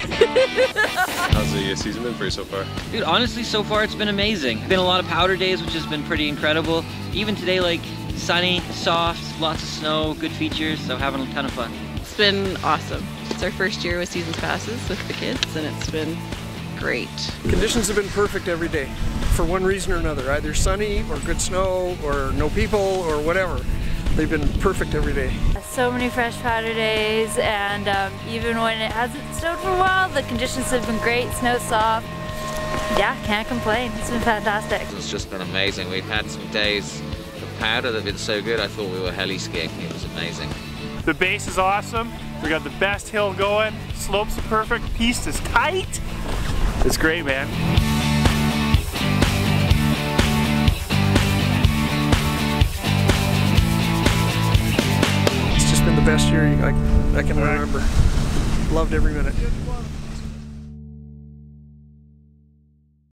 How's the uh, season been for you so far? Dude, honestly, so far it's been amazing. Been a lot of powder days, which has been pretty incredible. Even today, like sunny, soft, lots of snow, good features, so having a ton of fun. It's been awesome. It's our first year with seasons passes with the kids, and it's been great. Conditions have been perfect every day for one reason or another, either sunny or good snow or no people or whatever. They've been perfect every day. So many fresh powder days and um, even when it hasn't snowed for a while, the conditions have been great, snow soft. Yeah, can't complain. It's been fantastic. It's just been amazing. We've had some days of powder that have been so good I thought we were heli skiing. It was amazing. The base is awesome. We got the best hill going. Slopes are perfect. Piste is tight. It's great, man. Best year I, I can remember. Loved every minute.